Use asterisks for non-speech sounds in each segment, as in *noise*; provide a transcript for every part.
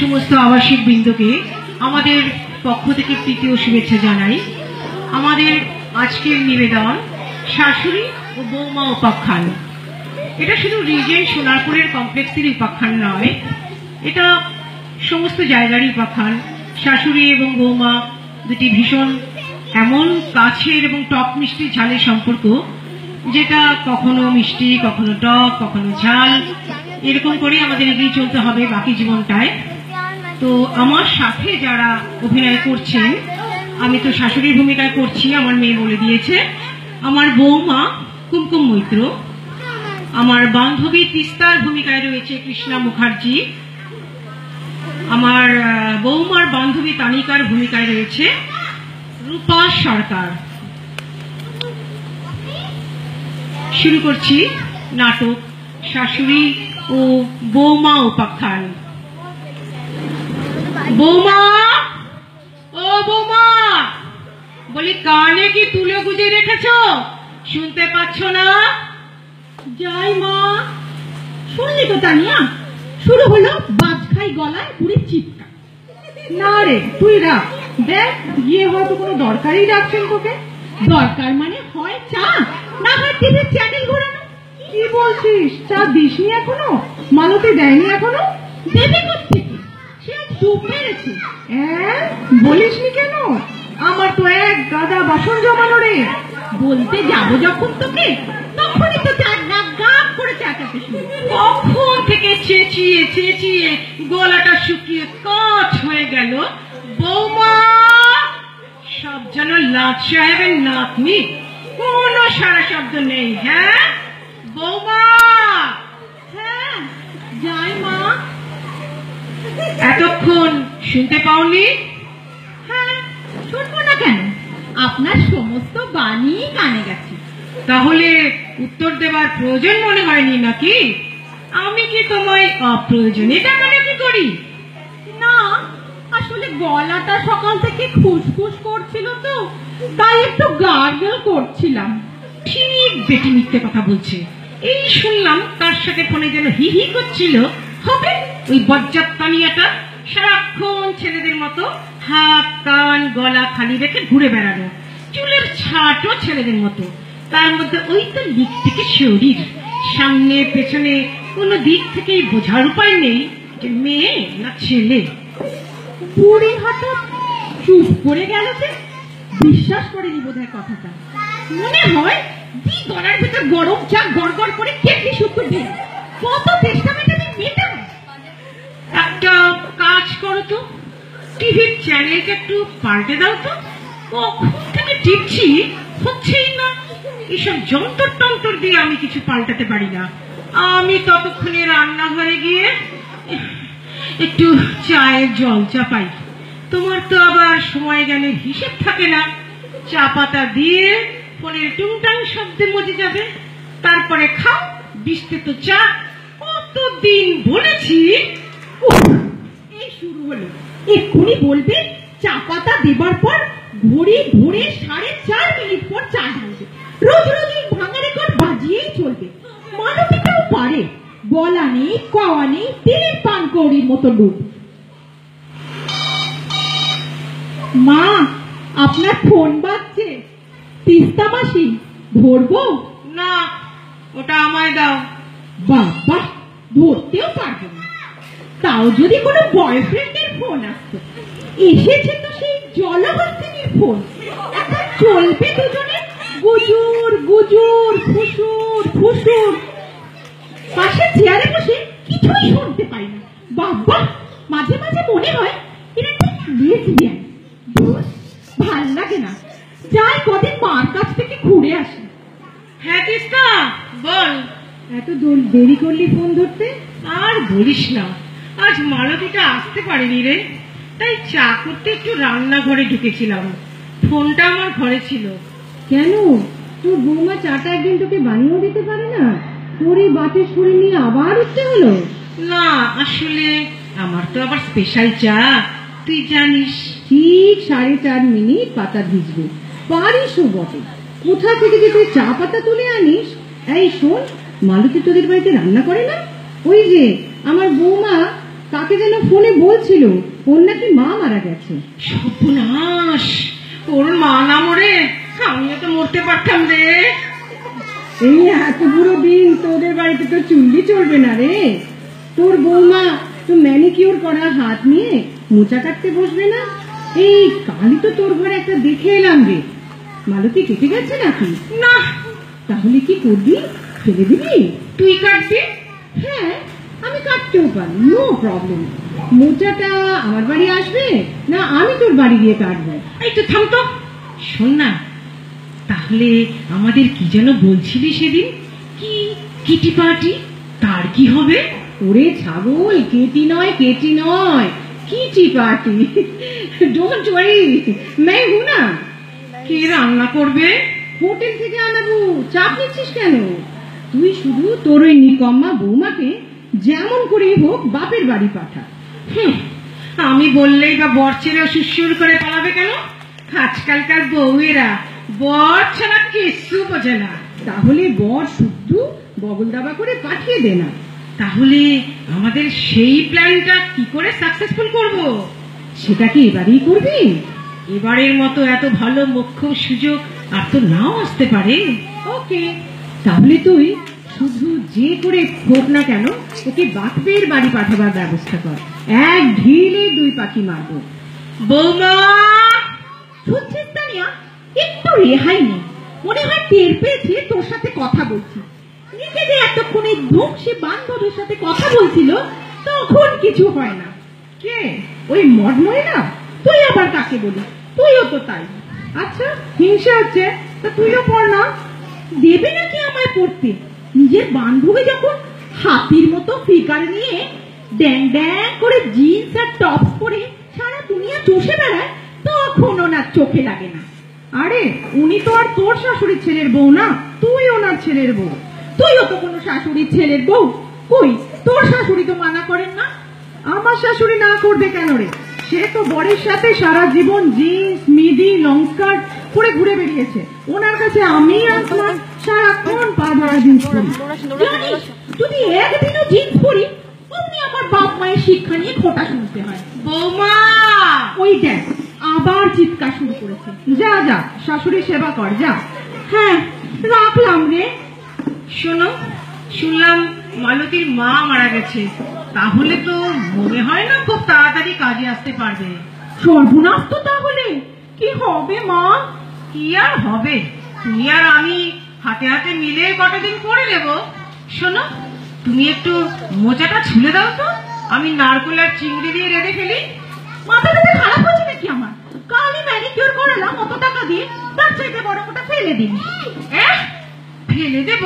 সমস্ত আবাসিক বৃন্দকে আমাদের পক্ষ থেকে তৃতীয় শুভেচ্ছা জানাই। আমাদের আজকের নিবেদন শাশুড়ি ও বৌমা উপাখ্যান। এটা শুধু রিজেন্ট সোনারপুরের কমপ্লেক্সের উপাখ্যান নয় এটা সমস্ত জায়গারই উপাখ্যান। শাশুড়ি এবং বৌমা দুটি ভীষণ এমন কাছের এবং টক মিষ্টি ঝালের সম্পর্ক, যেটা কখনো মিষ্টি, কখনো টক, কখনো ঝাল, এরকম করে আমাদের এগিয়ে চলতে হবে বাকি জীবনটায়। তো আমার সাথে যারা অভিনয় করছেন, আমি তো শাশুড়ির ভূমিকায় করছি, আমার মেয়ে বলে দিয়েছে। আমার বৌমা কুমকুম মৈত্র, আমার বান্ধবী তিস্তার ভূমিকায় রয়েছে কৃষ্ণা মুখার্জি, আমার বৌমার বান্ধবী তানিকার ভূমিকায় রয়েছে রূপা সরকার। শুরু করছি নাটক, শাশুড়ি ও বৌমা উপাখ্যান। বৌমা! ও বৌমা! বলি কানে কি তুলে গুজে রেখেছো? শুনতে পাচ্ছ না? যাই মা। শুনলি তো তানিয়া? শুরু হলো বাজ খাই গলায় বুড়ির চিৎকার। না রে তুই রাখ দেখ গিয়ে হয়তো কোনো দরকারই রাখছেন তোকে। দরকার মানে হয় চা না হয় টিভির চ্যানেল ঘোরানো। কি বলছিস? চা দিসনি এখনও? মালতী দেয়নি এখনও? দেবে কোথেকে চুপ হ্যাঁ? বলিসনি কেন? আমার তো এক গাদা বাসন জমানো রে। বলতে যাব যখন তোকে, তখনই তো চার নাক গাপ করে শুরু। কখন থেকে চেঁচিয়ে চেঁচিয়ে গলাটা শুকিয়ে কাঠ হয়ে গেল? বৌমা, সব যেন লাট সাহেবের নাতনি। কোনো সারা শব্দ নেই হ্যাঁ? বৌমা! এতক্ষণ শুনতে পাওনি? হ্যাঁ শুনব না কেন? আপনার সমস্ত বাণী কানে গেছে। তাহলে উত্তর দেওয়ার প্রয়োজন মনে হয়নি নাকি? আমি কি তোমায় অপ্রয়োজনে ডাকাডাকি করি? না আসলে গলাটা সকাল থেকে খুসখুস করছিল তো তাই একটু গার্গল করছিলাম। ঠিক বেটি মিথ্যে কথা বলছে। এই শুনলাম তার সাথে ফোনে যেন হি হি করছিল। হবে? ওই বজ্জাত তানিয়াটা সারাক্ষণ ছেলেদের মতো হাত, কান, গলা খালি রেখে ঘুরে বেড়ানো। চুলের ছাটও ছেলেদের মতো। তার মধ্যে ওই তো দিক থেকে শরীর। সামনে, পেছনে কোনো দিক থেকেই বোঝার উপায় নেই যে মেয়ে না ছেলে। বুড়ি হঠাৎ চুপ করে গেল যে বিশ্বাস করেনি বোধহয় কথাটা। মনে হয় দি গলার ভেতর গরম চা গড় করে কেটলি সত্য দিন। কত চেষ্টা মেটাবি মেটাবো একটা কাজ করো তো। টিভির চ্যানেলটা একটু পাল্টে দাও তো। কখন থেকে টিপছি হচ্ছেই না। এসব যন্তর টন্তর দিয়ে আমি কিছু পাল্টাতে পারি না। আমি ততক্ষণে রান্নাঘরে গিয়ে একটু চায়ের জল চাপাই। তোমার তো আবার সময় গেলে হিসেব থাকে না। চা পাতা দিয়ে ফোনের টুংটাং শব্দে মজে যাবে। তারপরে খাও বিস্তে তো চা। কতদিন বলেছি এই শুরু হলো। এক্ষুনি বলবে চা পাতা দেবার পর ঘড়ি ঘুরে সাড়ে চার মিনিট পর চা ঢালবে। রোজ রোজ এই ভাঙা রেকর্ড বাজিয়েই চলবে। মানবিকটাও পারে। বলা নেই কওয়া নেই তিনের পান কৌড়ির মতো ডুব মা আপনার ফোন বাজছে। তিস্তা মাসি ধরবো? না ওটা আমায় দাও। বাবা ধরতেও পারব না। তাও যদি কোনো বয়ফ্রেন্ডের ফোন আসতো। এসেছে তো সেই জলহস্তিনীর ফোন এখন চলবে দুজনে গুজুর গুজুর ফুসুর ফুসুর। পাশে চেয়ারে বসে কিছুই শুনতে পাই না। বাবা মাঝে মাঝে মনে হয় এটা ঠিক লেসবিয়ান ভালো লাগে না। যাই কদিন মার কাছ থেকে ঘুরে আসি। হ্যাঁ তিস্তা বল। এত দেরি করলি ফোন ধরতে? আর বলিস না। আজ মালতীটা আসতে পারেনি রে। তাই চা করতে একটু রান্নাঘরে ঢুকেছিলাম। ফোনটা আমার ঘরে ছিল। কেন? তোর বৌমা চাটা একদিন তোকে বানিয়েও দিতে পারে না? তোর এই বাতের শরীর নিয়ে আবার উঠতে হলো? না আসলে আমার তো আবার স্পেশাল চা। তুই জানিস। ঠিক সাড়ে চার মিনিট পাতা ভিজবে। পারিসও বটে। কোথা থেকে যে তুই চা পাতা তুলে আনিস? এই শোন মালতী তোদের বাড়িতে রান্না করে না? ওই যে আমার বৌমা তাকে যেন ফোনে বলছিল ওর নাকি মা মারা গেছে। সর্বনাশ! ওর মা না মরে আমিও তো মরতে পারতাম রে। এই এত বুড়ো দিন তোদের বাড়িতে তো চুল্লি চলবে না রে। তোর বৌমা তো ম্যানিকিওর করা হাত নিয়ে মোচা কাটতে বসবে না? এই কালই তো তোর ঘরে একটা দেখে এলাম রে। মালতী কেটে গেছে নাকি? না। তাহলে কি করবি? ফেলে দিবি? তুই কাটবি? হ্যাঁ। আমি কাটতেও পারি নো প্রবলেম মোচাটা আমার বাড়ি আসবে না আমি তোর বাড়ি গিয়ে কাটবো? তো থাম তো। শোন না, তাহলে আমাদের কি যেন বলছিলি সেদিন? কি কিটি পার্টি? তার কি হবে? ওরে ছাগল, কেটি নয় কেটি নয়। Kitty party? ডোন্ট ওয়ারি मैं हूं না কে রান্না করবে? হোটেল থেকে আনাবো। চাপ নিচ্ছিস কেন? তুই শুধু তোর ওই নিকম্মা বৌমাকে যেমন করেই হোক বাপের বাড়ি পাঠা হুম, আমি বললেই বা বর ছেড়ে সুসুর করে পালাবে কেন? আজকালকার বউয়েরা বর ছাড়া কিছু বোঝে না। তাহলে বর শুদ্ধ বগল দাবা করে পাঠিয়ে দে না। তাহলে আমাদের সেই প্ল্যানটা কি করে সাকসেসফুল করব? সেটা কি এবারেই করবি? এবারের মতো এত ভালো মুখ্য সুযোগ আর তো নাও আসতে পারে। ওকে তাহলে তুই শুধু যে করে হোক না কেন, ওকে বাপের বাড়ি পাঠাবার ব্যবস্থা কর। এক ঢিলে দুই পাখি মারবো। বৌমা, শুনছিস তানিয়া? একটু রেহাই নেই মনে হয় টের পেয়েছে তোর সাথে কথা বলছি। নিজে যে এতক্ষণে ধূপ সে বান্ধবের সাথে কথা বলছিল, তখন কিছু হয় না। কে? ওই মডময় না? তুই আবার কাকে বলি তুইও তো তাই। আচ্ছা হিংসা হচ্ছে। তা তুইও পড় না। দেবে নাকি আমায় পড়তে? নিজের বান্ধবী যখন হাতির মতো ফিকার নিয়ে ড্যাং ড্যাং করে জিন্স আর টপ পরে সারা দুনিয়া চষে বেড়ায় তখন ওনার চোখে লাগে না। আরে, উনি তো আর তোর শাশুড়ির ছেলের বউ না, তুই ওনার ছেলের বউ। তুইও তো কোনো শাশুড়ির ছেলের বউ? কই, তোর শাশুড়ি তো মানা করেন না? আমার শাশুড়ি না করবে কেন রে? সে তো বরের সাথে সারা জীবন জিন্স মিডি লং স্কার্ট পরে ঘুরে বেরিয়েছে। ওনার কাছে আমি আসলাম সারাক্ষণ জিন্স পরি যদি একদিনও জিন্স পরি অমনি আমার বাপ মায়ের শিক্ষা নিয়ে খোটা শুনতে হয়। বৌমা! ওই দেখ আবার চিৎকার শুরু করেছে। যা যা শাশুড়ি সেবা কর যা। হ্যাঁ রাখলাম রে। শোনো শুনলাম মালতীর মা মারা গেছে। তাহলে তো মনে হয় না খুব তাড়াতাড়ি কাজে আসতে পারবে। সর্বনাশ তো তাহলে। কি হবে মা? কি আর হবে? তুমি আর আমি হাতে হাতে মিলে কতদিন করে নেব শোনো তুমি একটু মোচাটা ছুলে দাও তো। আমি নারকোল আর চিংড়ি দিয়ে রেঁধে ফেলি। মাথা টাথা খারাপ হয়েছে নাকি আমার? কালই ম্যানিকিউর করালাম অত টাকা দিয়ে। তার চাইতে বড় ওটা ফেলে দিন এহ, ফেলে দেব?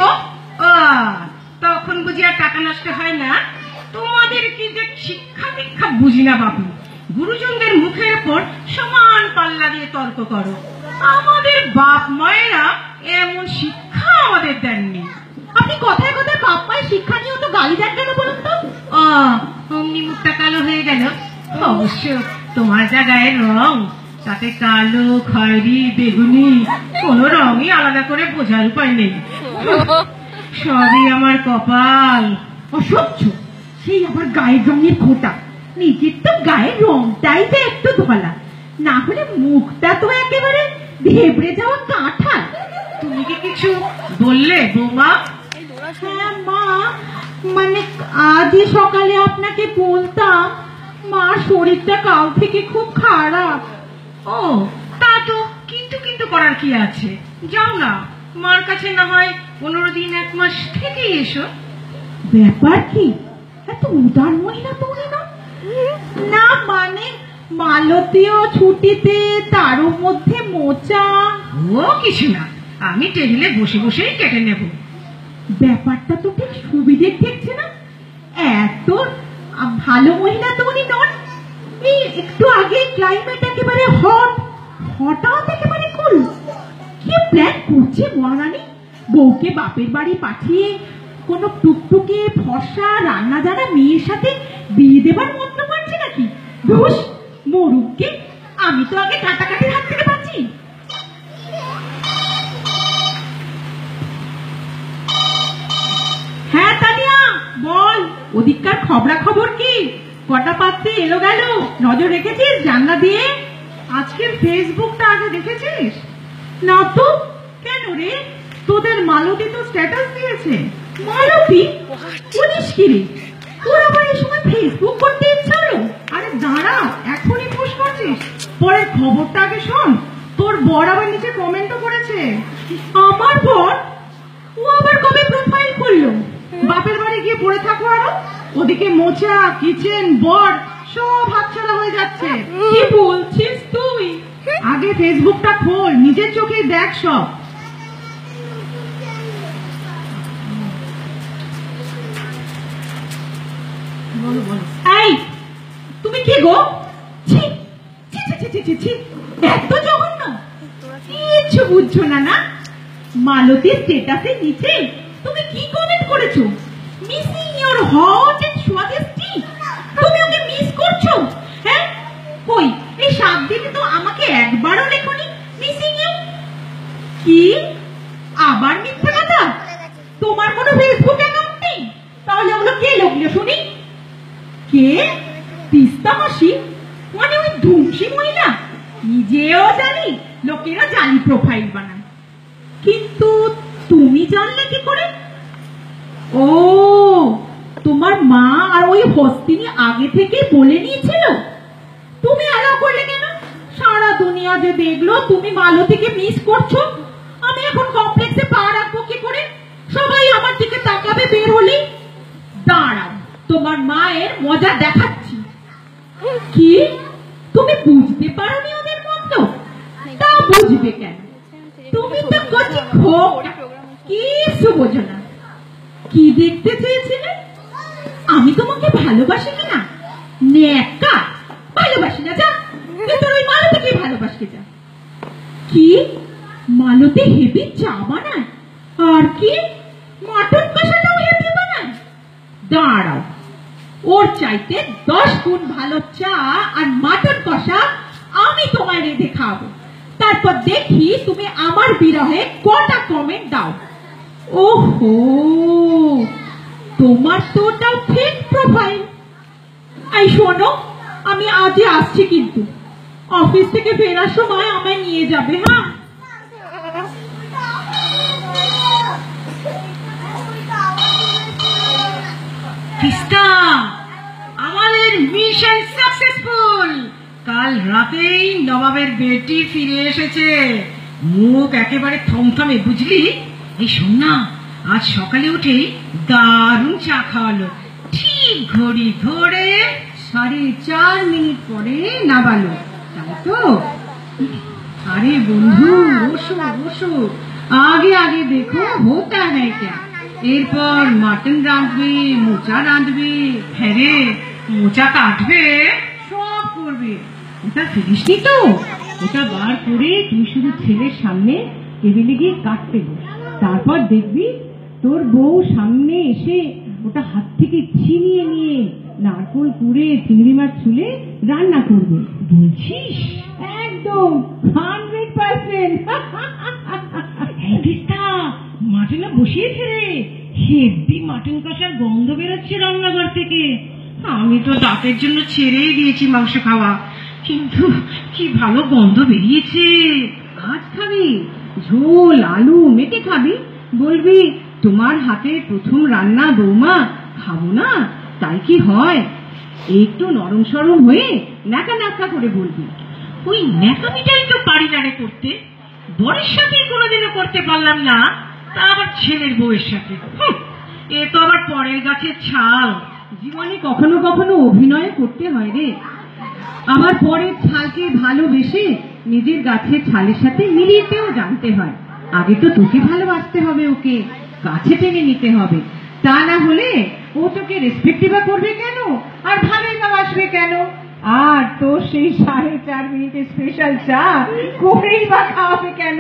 তখন বুঝি আর টাকা নষ্ট হয় না। তোমাদের কি যে শিক্ষা দীক্ষা বুঝি না বাবু গুরুজনদের মুখের উপর সমান পাল্লা দিয়ে তর্ক করো। আমাদের বাপ মায়েরা এমন শিক্ষা আমাদের দেননি। আপনি কথায় কথায় বাপ শিক্ষা নিয়ে তো গালি দেন কেন বলুন তো? অমনি মুখটা কালো হয়ে গেল। অবশ্য তোমার যা গায়ের রং তাতে কালো খয়েরি বেগুনি কোনো রঙই আলাদা করে বোঝার উপায় নেই। সবই আমার কপাল। অসহ্য। সেই আবার গায়ের রঙের খোটা। নিজের তো গায়ের রংটাই তো একটু ধলা। না হলে মুখটা তো একেবারে ভেবড়ে যাওয়া কাঁঠাল। তুমি কি কিছু বললে, বৌমা? হ্যাঁ মা মানে আজই সকালে আপনাকে বলতাম মার শরীরটা কাল থেকে খুব খারাপ। ও, তা তো, কিন্তু কিন্তু করার কি আছে? যাও না, মার কাছে না হয় পনেরো দিন এক মাস থেকে এসো। ব্যাপার কি? এত উদার মহিলা না? না মানে মালতীয় ছুটিতে তারও মধ্যে মোচা? ও, কিছু না। আমি টেবিলে বসে বসেই কেটে নেব। ব্যাপারটা তো ঠিক সুবিধে ঠেকছে না। এত ভালো মহিলা তো উনি নন। একটু আগে ক্লাইমেট একেবারে হট হঠাৎ একেবারে কুল কি প্ল্যান করছে মহারানী? বউকে বাপের বাড়ি পাঠিয়ে কোনো টুকটুকে ফর্সা রান্না জানা মেয়ের সাথে বিয়ে দেবার মন্ত্র মারছে নাকি? ধুস, মরুককে, আমি তো আগে কাটাকাটির হাত থেকে পাচ্ছি হ্যাঁ তানিয়া বল ওদিককার খবরা খবর কি? কটা পাত্রে এলো গেল? নজর রেখেছিস জানলা দিয়ে? আজকের ফেসবুকটা আগে দেখেছিস? না তো। কেন রে? তোদের মালতী তো স্ট্যাটাস দিয়েছে। মালতী? বলিস কি রে? তোর আবার এই সময় ফেসবুক করতে ইচ্ছা হলো? আরে দাঁড়া এখনই পুশ করছিস। পরের খবরটা আগে শোন। তোর বর আবার নিচে কমেন্টও করেছে আমার বর ও আবার কবে প্রোফাইল করল বাপের বাড়ি গিয়ে পড়ে থাকো আরও? ওদিকে মোচা, কিচেন, বর, সব হাতছাড়া হয়ে যাচ্ছে। কি বলছিস তুই? আগে ফেসবুকটা খোল, নিজের চোখে দেখ সব। তুমি কি গো? এত জঘন্য। বুঝছ না না? মালতীর স্টেটাসের নিচে তুমি কি কমেন্ট করেছ? মিসিং ইওর হট এন্ড সোয়াগেস্টি তুমি ওকে মিস করছ? হ্যাঁ? কই? এই সাত দিনে তো আমাকে একবারও লেখনি মিসিং ইউ কি? আবার মিথ্যে কথা? তোমার কোনো ফেসবুক অ্যাকাউন্ট নেই? তাহলে ওগুলো কে লোকলো শুনি? কে? তিস্তা মাসি? মানে ওই ধুমসি মহিলা? নিজেও জানি, লোকেরা জানি প্রোফাইল বানায়। কিন্তু তুমি জানলে কি করে? ও মা আর ওই হস্তিনী আগে থেকে বলে নিয়েছিল। তুমি অ্যালাউ করলে কেন? সারা দুনিয়া যে দেখল, তুমি মালতীকে মিস করছ। আমি এখন কমপ্লেক্সে পা রাখব কি করে? সবাই আমার দিকে তাকাবে বের হলি দাঁড়াও, তোমার মায়ের মজা দেখাচ্ছি। কি? তুমি বুঝতে পারোনি ওদের মতো তা বুঝবে কেন? তুমি তো কচি খোক। কিছু বোঝো না। কি দেখতে চেয়েছিলে? ভালোবাসি কিনা নেকা ভালোবাসি না যা। কিন্তু ওই মালতীকে ভালোবাসতে যা? কি? মালতী হেভি চা বানায়। আর কি? মটন কষাটাও হেভি বানায়। দাঁড়াও। ওর চাইতে দশ গুণ ভালো চা আর মাটন কষা আমি তোমায় রেঁধে খাওয়াবো। তারপর দেখি তুমি আমার বিরহে কটা কমেন্ট দাও। ওহো! তোমার তো ওটাও ফেক প্রোফাইল এই শোনো, আমি আজই আসছি কিন্তু। অফিস থেকে ফেরার সময় আমায় নিয়ে যাবে হ্যাঁ? তিস্তা আমাদের মিশন সাকসেসফুল কাল রাতেই নবাবের বেটি ফিরে এসেছে। মুখ একেবারে থমথমে, বুঝলি? এই শোন না। আজ সকালে উঠেই দারুণ চা খাওয়ালো। ঠিক ঘড়ি ধরে সাড়ে চার মিনিট পরে নাবালো তাই তো? अरे বন্ধু, বসো বসো। আগে আগে দেখো, হোতা হ্যায় ক্যা এরপর মাটন রাঁধবে, মোচা রাঁধবে হ্যাঁ মোচা কাটবে, সব করবে। ওটা ফিরিসনি তো? ওটা বার করে তুই শুধু ছেলের সামনে টেবিলে গিয়ে কাটতে তারপর দেখবি তোর বউ সামনে এসে ওটা হাত থেকে ছিনিয়ে নিয়ে নারকোল কুড়ে, চিংড়ি মাছ ছুলে রান্না করবে। বলছিস? একদম হান্ড্রেড পার্সেন্ট মাটনে বসিয়েছে রে? হেব্বি মাটন কষার গন্ধ বেরোচ্ছে রান্নাঘর থেকে। আমি তো দাঁতের জন্য ছেড়েই দিয়েছি মাংস খাওয়া। কিন্তু কি ভালো গন্ধ বেরিয়েছে। আজ খাবি? ঝোল, আলু মেটে খাবি? বলবি তোমার হাতে প্রথম রান্না বৌমা, খাব না? তাই কি হয়? একটু নরম সরম হয়ে ন্যাকা ন্যাকা করে বলবি, ওই ন্যাকামিটাই তো পারি না রে করতে। বরের সাথে কোনোদিনও করতে পারলাম না, তা আবার ছেলের বউয়ের সাথে। এ তো আবার পরের গাছের ছাল। জীবনে কখনো কখনো অভিনয় করতে হয় রে। আবার পরের ছালকে ভালোবেসে নিজের গাছের ছালের সাথে মিলিয়েতেও জানতে হয়। আগে তো তোকে ভালোবাসতে হবে ওকে। কাছে টেনে নিতে হবে। তা না হলে ও তোকে রেসপেক্টই বা করবে কেন? আর ভালোই বা বাসবে কেন? আর তোর সেই সাড়ে চার মিনিটের স্পেশাল চা করেই বা খাওয়াবে কেন?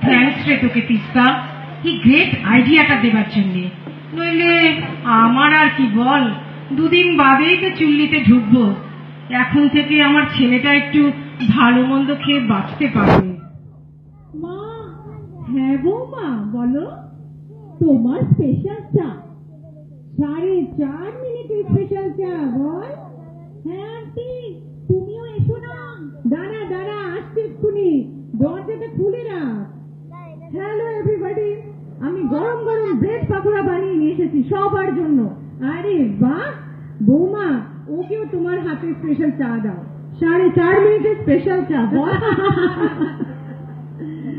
থ্যাংকস রে তোকে তিস্তা। কি গ্রেট আইডিয়াটা দেবার জন্য। নইলে আমার আর কি বল? দুদিন বাদেই তো চুল্লিতে ঢুকবো। এখন থেকে আমার ছেলেটা একটু ভালো মন্দ খেয়ে বাঁচতে পারবে। মা হ্যাঁ বৌমা, বলো। তোমার স্পেশাল চা। সাড়ে চার মিনিটের স্পেশাল চা, বল। হ্যাঁ আন্টি, তুমিও এসো না। দাঁড়া দাঁড়া, আসছি এক্ষুনি। দরজাটা খুলে রাখ। হ্যালো এভরিবডি আমি গরম গরম ব্রেড পাকোড়া বানিয়ে নিয়ে এসেছি সবার জন্য। আরে বাহ! বৌমা, ওকেও তোমার হাতে স্পেশাল চা দাও। সাড়ে চার মিনিটের স্পেশাল চা, বল। *laughs*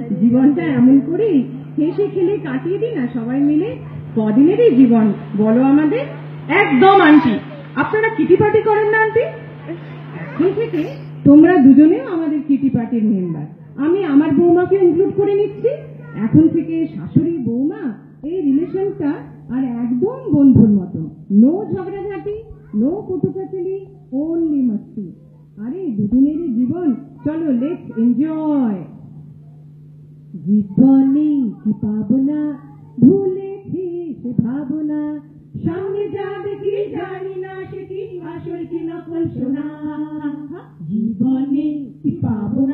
জীবনটা এমন করেই হেসে খেলে কাটিয়ে দিই না, সবাই মিলে কদিনেরই জীবন। বলো আমাদের? একদম, আন্টি। আপনারা কিটি পার্টি করেন না, আন্টি? এখন থেকে তোমরা দুজনেও আমাদের কিটি পার্টির মেম্বার। আমি আমার বৌমাকে ইনক্লুড করে নিচ্ছি। এখন থেকে শাশুড়ি, বৌমা, এই রিলেশনটা আর একদম বন্ধুর মতো। নো ঝগড়াঝাটি নো কটুকাচালি ওনলি মস্তি। আরে দুদিনের জীবন। চলো লেটস এনজয় জীবনে কি পাবনা? ভুলেছি সে ভাবনা? সামনে যাবে কি জানি না, সে কি আসল কি নকল শোনা? জীবনে কি পাবো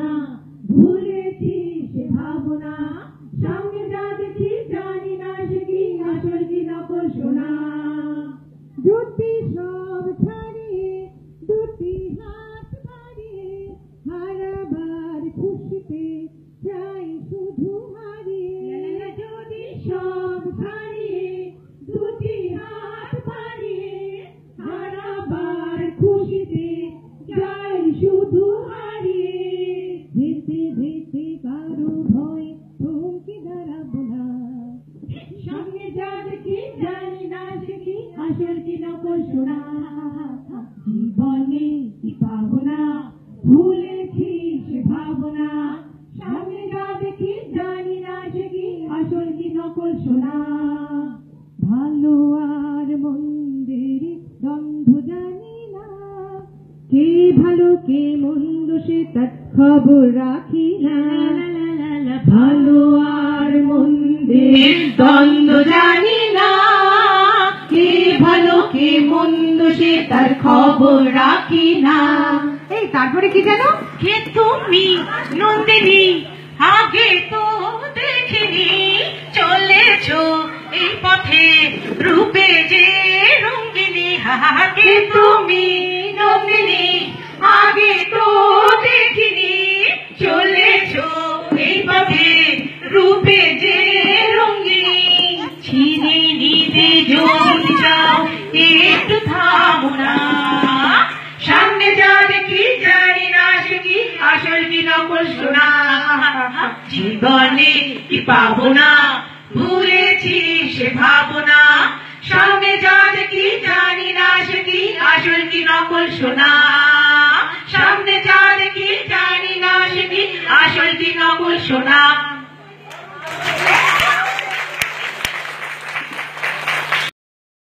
হারাবার খুশিতে যাই শুধু খবর রাখি না। ভালো আর মন্দের। দ্বন্দ্ব জানি না। কে ভালো কে মন্দ সে তার খবর রাখি না। এই তারপরে কি জানো কে তুমি নন্দিনী আগে তো দেখিনি। চলেছ এই পথে রূপে যে রঙ্গিনী। আগে তুমি নন্দিনী আগে তো রূপে সে কি কি জীবনে কি পাবো না? ভুলেছি সে ভাবনা। সামনে যা দেখি জানি না, সে কি আসল কি নকল শোনা সামনে যা দেখি জানি না, সে কি আসল কি নকল শোনা